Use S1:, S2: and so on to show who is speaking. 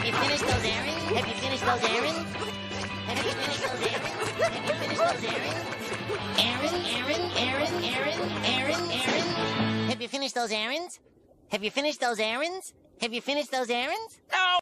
S1: Have you finished those errands? Have you finished those errands? Have you finished those errands? Have you finished those errands? Aaron, Aaron, Aaron, Aaron, Aaron, Aaron. Have you finished those errands? Have you finished those errands? Have you finished those errands?
S2: No!